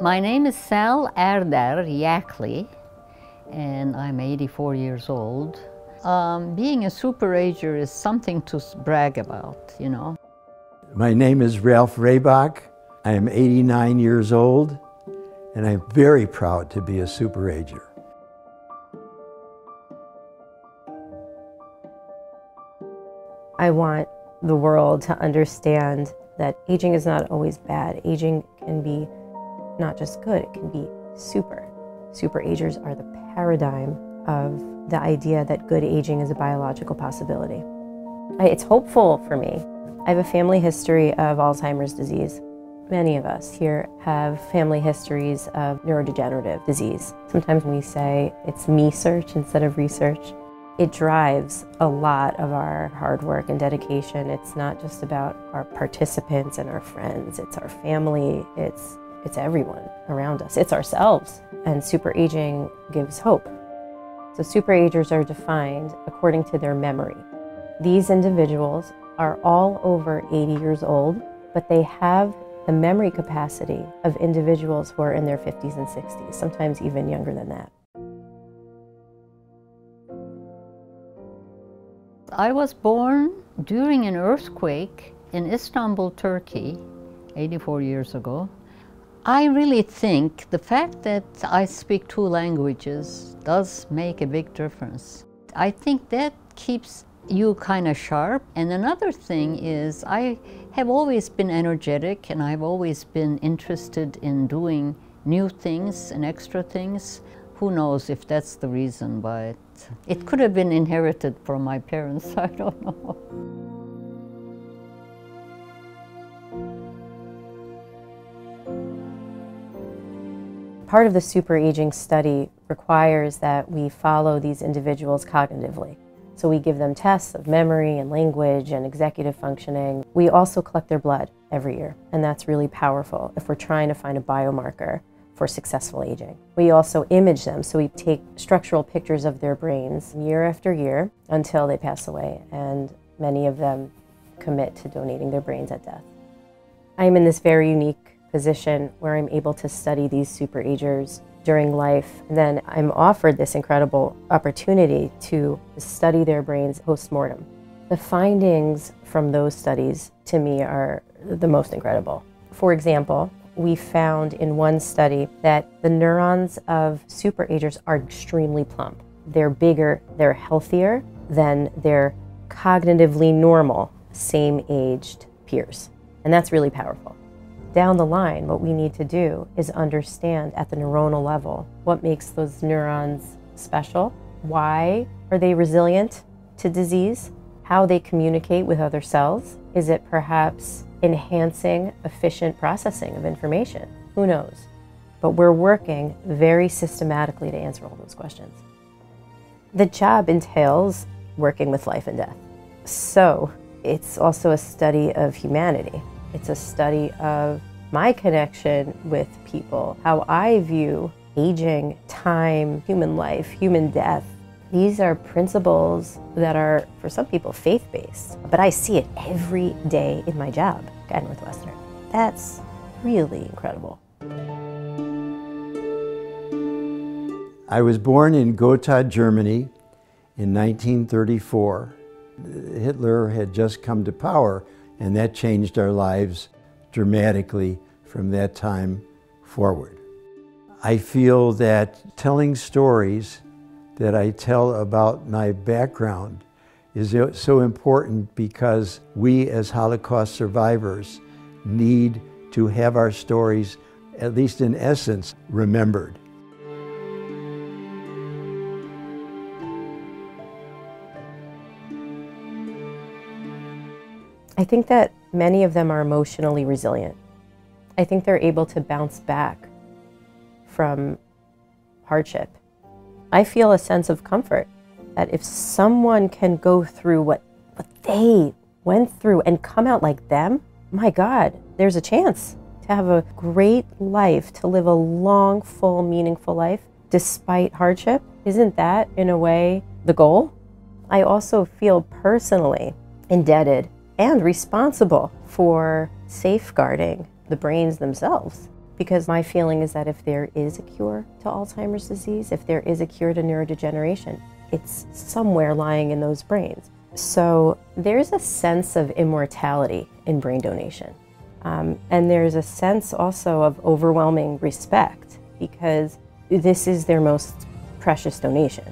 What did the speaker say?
My name is Sal Erdar Yakli, and I'm 84 years old. Um, being a super ager is something to brag about, you know. My name is Ralph Rehbock. I am 89 years old, and I'm very proud to be a super ager. I want the world to understand that aging is not always bad. Aging can be not just good, it can be super. Super agers are the paradigm of the idea that good aging is a biological possibility. It's hopeful for me. I have a family history of Alzheimer's disease. Many of us here have family histories of neurodegenerative disease. Sometimes we say it's me search instead of research. It drives a lot of our hard work and dedication. It's not just about our participants and our friends, it's our family, it's it's everyone around us. It's ourselves. And super aging gives hope. So super agers are defined according to their memory. These individuals are all over 80 years old, but they have the memory capacity of individuals who are in their 50s and 60s, sometimes even younger than that. I was born during an earthquake in Istanbul, Turkey, 84 years ago. I really think the fact that I speak two languages does make a big difference. I think that keeps you kind of sharp. And another thing is I have always been energetic and I've always been interested in doing new things and extra things. Who knows if that's the reason, but it could have been inherited from my parents, I don't know. Part of the super aging study requires that we follow these individuals cognitively. So we give them tests of memory and language and executive functioning. We also collect their blood every year, and that's really powerful if we're trying to find a biomarker for successful aging. We also image them, so we take structural pictures of their brains year after year until they pass away, and many of them commit to donating their brains at death. I'm in this very unique position where I'm able to study these super agers during life. And then I'm offered this incredible opportunity to study their brains post-mortem. The findings from those studies to me are the most incredible. For example, we found in one study that the neurons of super agers are extremely plump. They're bigger, they're healthier than their cognitively normal, same aged peers. And that's really powerful. Down the line, what we need to do is understand at the neuronal level what makes those neurons special, why are they resilient to disease, how they communicate with other cells. Is it perhaps enhancing efficient processing of information? Who knows? But we're working very systematically to answer all those questions. The job entails working with life and death. So it's also a study of humanity. It's a study of my connection with people, how I view aging, time, human life, human death. These are principles that are, for some people, faith based, but I see it every day in my job at Northwestern. That's really incredible. I was born in Gotha, Germany in 1934. Hitler had just come to power, and that changed our lives dramatically from that time forward. I feel that telling stories that I tell about my background is so important because we as Holocaust survivors need to have our stories, at least in essence, remembered. I think that many of them are emotionally resilient. I think they're able to bounce back from hardship. I feel a sense of comfort that if someone can go through what, what they went through and come out like them, my God, there's a chance to have a great life, to live a long, full, meaningful life despite hardship. Isn't that, in a way, the goal? I also feel personally indebted and responsible for safeguarding the brains themselves because my feeling is that if there is a cure to Alzheimer's disease, if there is a cure to neurodegeneration, it's somewhere lying in those brains. So there's a sense of immortality in brain donation. Um, and there's a sense also of overwhelming respect because this is their most precious donation.